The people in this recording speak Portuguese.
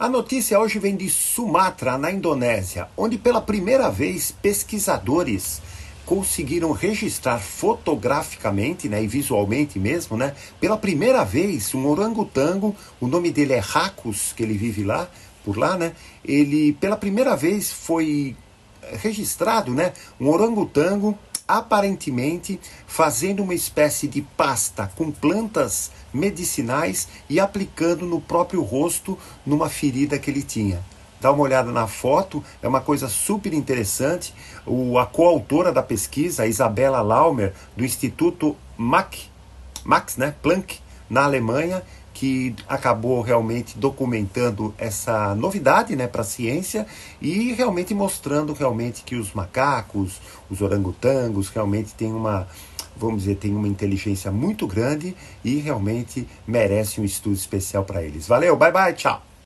A notícia hoje vem de Sumatra, na Indonésia, onde pela primeira vez pesquisadores conseguiram registrar fotograficamente né, e visualmente mesmo, né, pela primeira vez, um orangotango, o nome dele é Racus, que ele vive lá, por lá, né, ele pela primeira vez foi registrado né, um orangotango aparentemente fazendo uma espécie de pasta com plantas medicinais e aplicando no próprio rosto numa ferida que ele tinha. Dá uma olhada na foto, é uma coisa super interessante. O, a coautora da pesquisa, Isabela Laumer, do Instituto Max, Max né, Planck, na Alemanha, que acabou realmente documentando essa novidade né, para a ciência e realmente mostrando realmente que os macacos, os orangotangos realmente têm uma, vamos dizer, tem uma inteligência muito grande e realmente merece um estudo especial para eles. Valeu, bye bye, tchau.